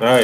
Nice.